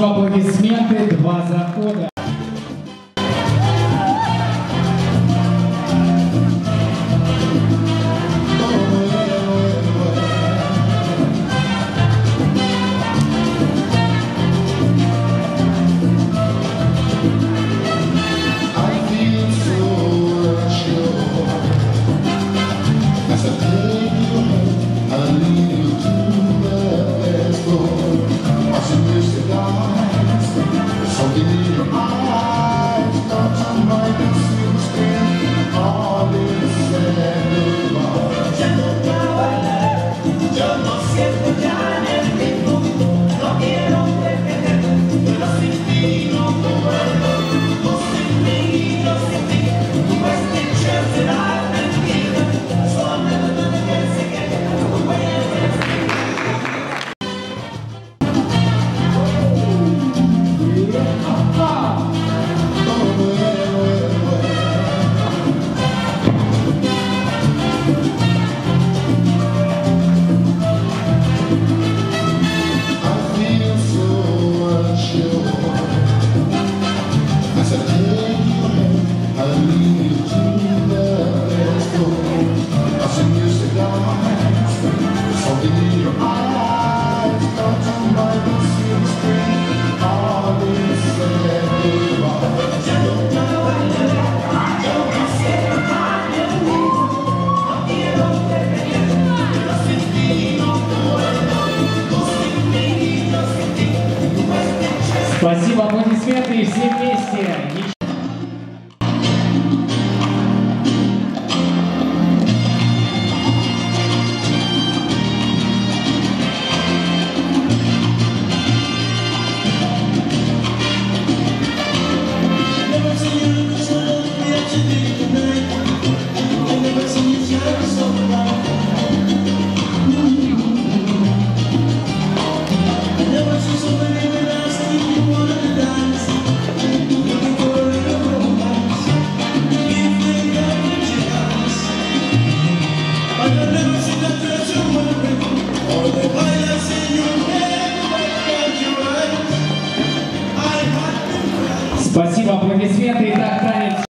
Спасибо, аплодисменты, два захода. Спасибо, аплодисменты и все вместе. аплодисменты. Итак, танец.